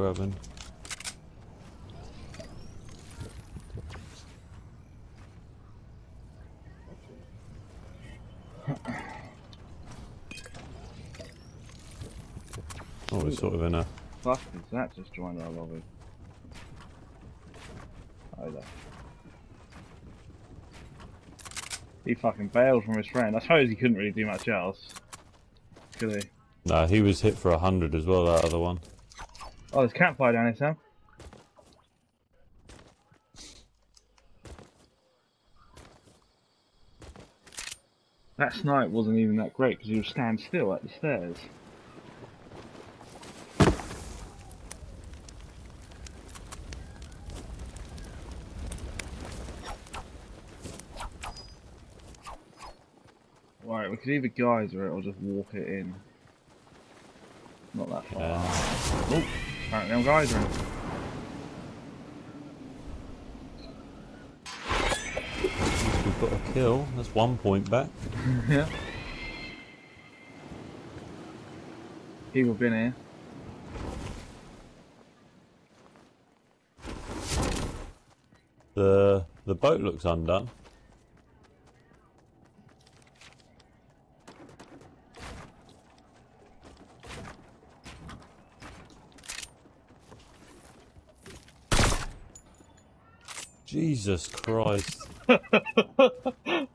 grabbing. Oh, we're sort of in a. Fucking that just joined our lobby. Oh, there. He fucking bailed from his friend. I suppose he couldn't really do much else. Could he? Nah, he was hit for a hundred as well. That other one. Oh, there's campfire down here, Sam. That snipe wasn't even that great because he was standing still at the stairs. Right, we could either geyser it or just walk it in. Not that far. Oh. Apparently I'm. We've got a kill. That's one point back. yeah. People been here. The the boat looks undone. Jesus Christ.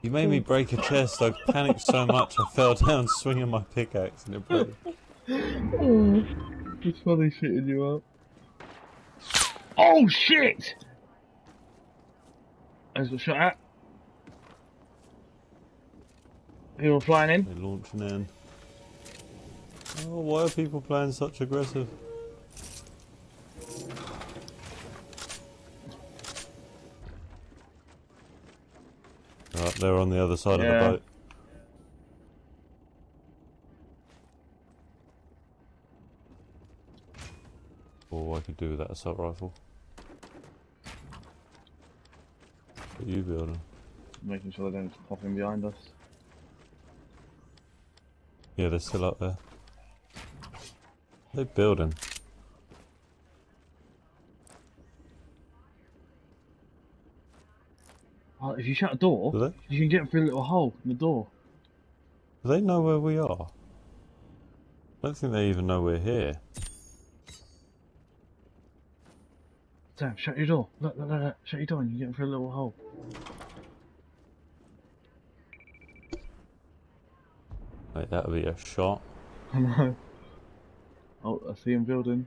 You made me break a chest. I panicked so much I fell down swinging my pickaxe and it broke. It's funny shitting you up. Oh shit! There's a shot at. People flying in. They're launching in. Oh, why are people playing such aggressive? They're on the other side Yeah. of the boat. Oh, I could do with that assault rifle. What are you building? Making sure they don't pop in behind us. Yeah, they're still up there. They're building. Oh, if you shut a door, Do they? you can get through a little hole in the door. Do they know where we are? I don't think they even know we're here. Sam, shut your door. Look, look, look, look. Shut your door and you can get through a little hole. Wait, that'll be a shot. I know. Oh, I see him building.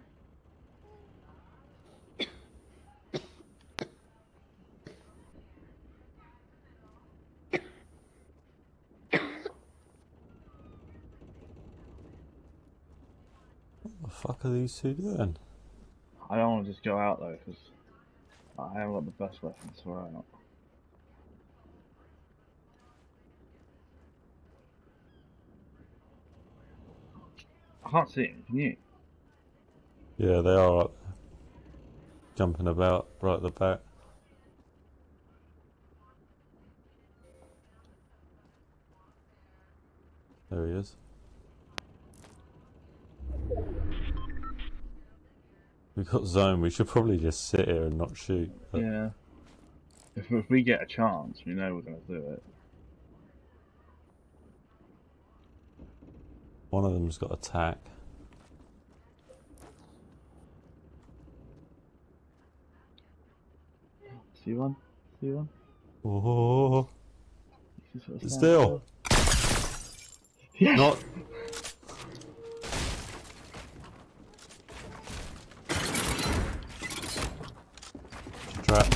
What the fuck are these two doing? I don't want to just go out though, because I haven't got the best weapons for out. I can't see him, can you? Yeah, they are up there. Jumping about right at the back. There he is. We got zone. We should probably just sit here and not shoot. but- Yeah. If, if we get a chance, we know we're going to do it. One of them's got attack. See one? See one? Oh, He's just sort of standing still. Yes! Not. Trap.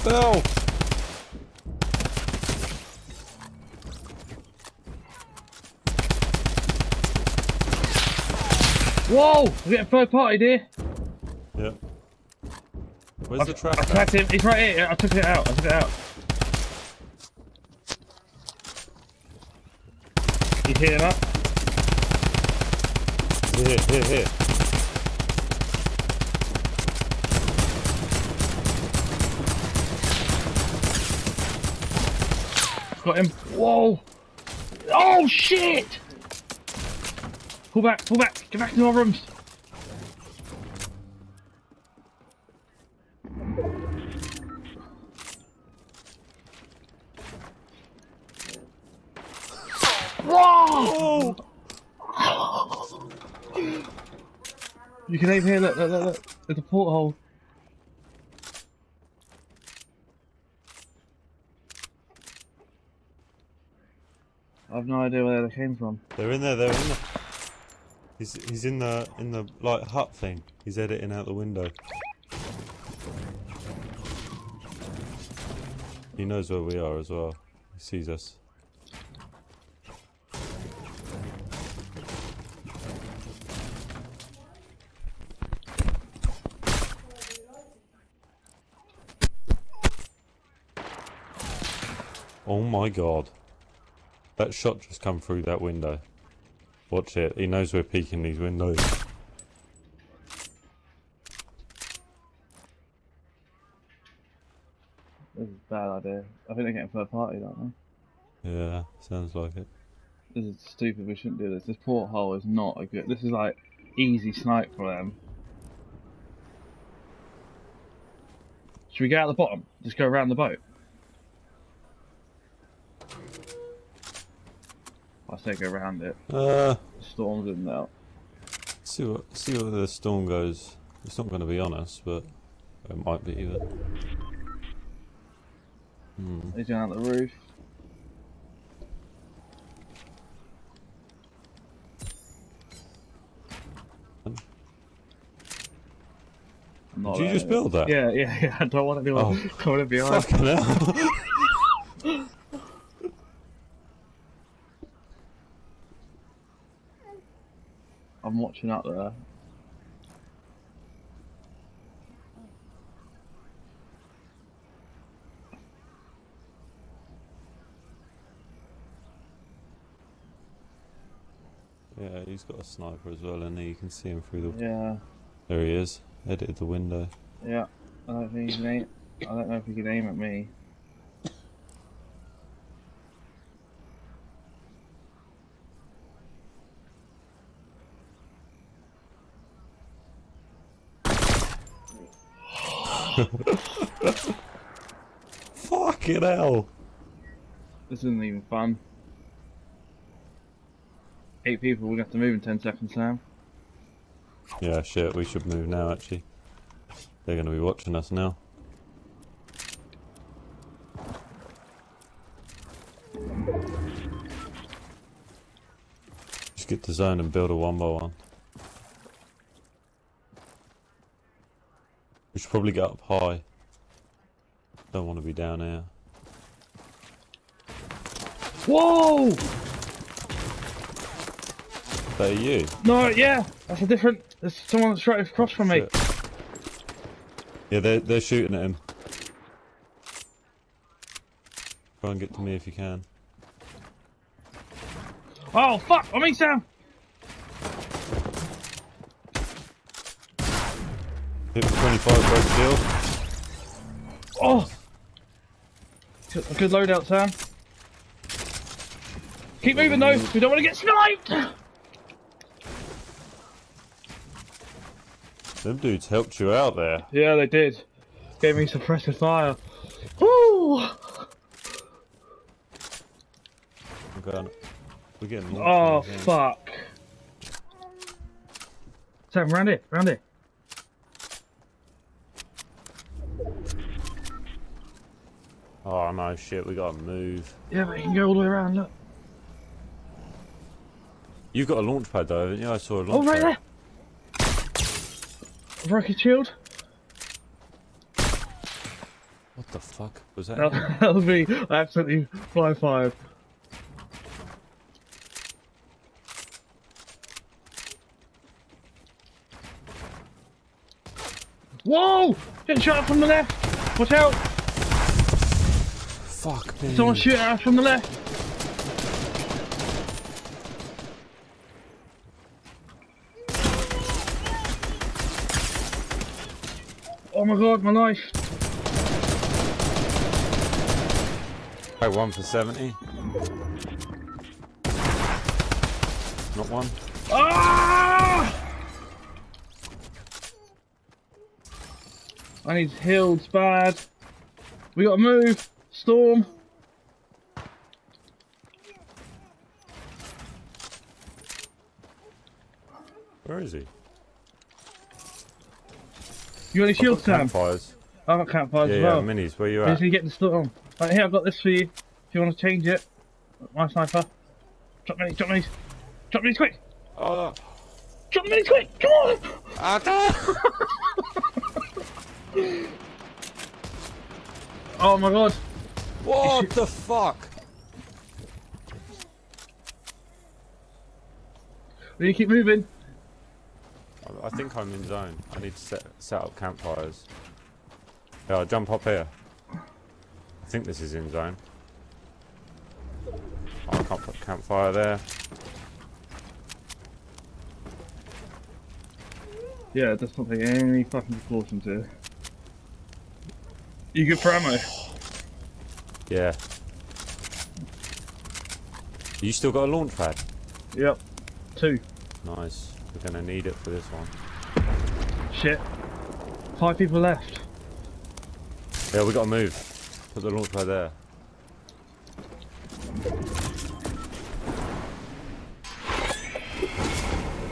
I fell. Whoa! We get a third party here. Yep. Where's the trap? I at? tracked him. He's right here. I took it out. I took it out. He's hitting up. Here, here, here. Got him. Whoa! Oh shit! Pull back, pull back, get back into our rooms. Whoa! You can aim here, look, look, look, look. There's a porthole. No idea where they came from. They're in there. They're in there. He's he's in the in the like hut thing. He's editing out the window. He knows where we are as well. He sees us. Oh my god. That shot just come through that window. Watch it. He knows we're peeking these windows. This is a bad idea. I think they're getting third party, don't they? Yeah, sounds like it. This is stupid. We shouldn't do this. This porthole is not a good. This is like easy snipe for them. Should we get out the bottom? Just go around the boat. I say go around it. Uh, The storm's in now. see what see where the storm goes. It's not going to be on us, but it might be either. Hmm. He's going out the roof. Did you just build that? Yeah, yeah, yeah. I don't want anyone Oh. coming in behind. Fucking hell. I'm watching up there. yeah, he's got a sniper as well, and you can see him through the. Yeah, There he is. Edited the window. yeah. I don't think he can aim. I don't know if he can aim at me. Fucking hell. This isn't even fun. Eight people. We're gonna have to move in ten seconds, Sam. Yeah, shit. We should move now. Actually, they're going to be watching us now. Just get to zone and build a one by one. We should probably get up high. Don't want to be down here. Whoa! Is that you? No, yeah, that's a different. There's someone straight across from me. Yeah, they're, they're shooting at him. Try and get to me if you can. Oh fuck! I mean, Sam. Hit for 25 broke shield. Oh, good loadout, Sam. Keep moving though. We don't want to get sniped. Them dudes helped you out there. Yeah, they did. Gave me suppressive fire. Woo! I'm going. We're getting Oh fuck. Sam, round it, round it. Oh no, shit, we gotta move. Yeah, but you can go all the way around. Look. You've got a launch pad though, haven't you? I saw a launch pad. Oh, right pad. there. Rocket shield. What the fuck was that? That, that was me. I absolutely fly five. Whoa! Getting shot from the left. Watch out! Fuck me. Someone shoot at us from the left. Oh my god, my knife. Hey, one for 70. Not one. Ah! I need heals bad. We gotta move. Storm. Where is he? You want any I've shields, got Sam? campfires. I've got campfires Yeah, as yeah, well. minis. Where you I just at? need to get the storm. Right here, I've got this for you. If you want to change it. My sniper. Drop minis, drop minis. Drop minis quick! Oh, Drop minis quick! Come on! Ah, Oh my god. what the fuck? We need to keep moving. I- think I'm in zone. I need to set, set up campfires. Yeah, I'll jump up here. I think this is in zone. Oh, I can't put campfire there. Yeah, that's not taking any fucking precautions here. You good for ammo? Yeah. You still got a launch pad? Yep. Two. Nice. We're gonna need it for this one. Shit. Five people left. Yeah, we gotta move. Put the launch pad there.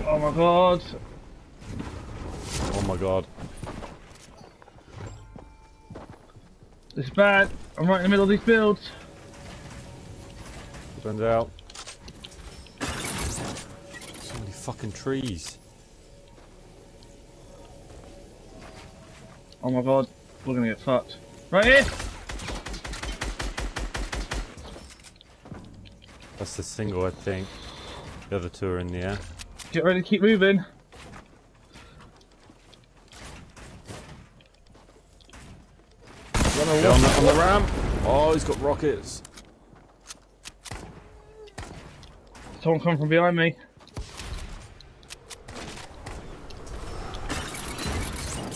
Oh my god. Oh my god. This is bad. I'm right in the middle of these builds. Turns out. So many fucking trees. Oh my god. We're gonna get fucked. Right here! That's the single, I think. The other two are in the air. Get ready to keep moving. Yeah, on, the, on the ramp. Oh, he's got rockets. Someone come from behind me.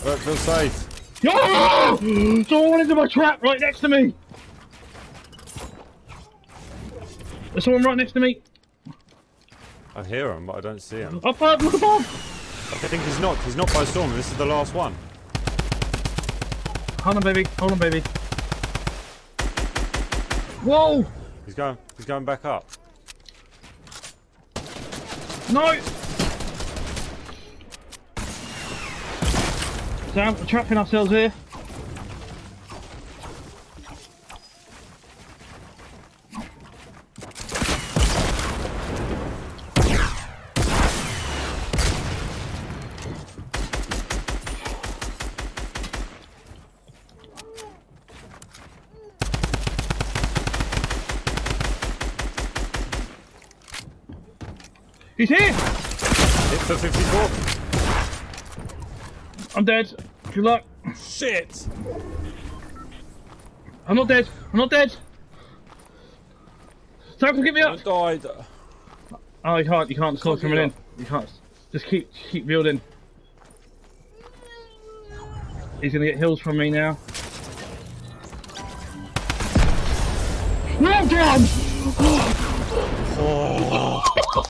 Don't feel safe. Oh! Someone into my trap right next to me! There's someone right next to me. I hear him, but I don't see him. Up, up, look above! I think he's not. He's not by storm. This is the last one. Hold on, baby. Hold on, baby. Whoa! He's going. He's going back up. No! Sam, we're trapping ourselves here. He's here! Hit for 54. I'm dead. Good luck. Shit! I'm not dead. I'm not dead. Come get me up. I died. Oh, you can't. You can't stop coming in. You can't. Just keep keep building. He's gonna get hills from me now. Well done! Oh.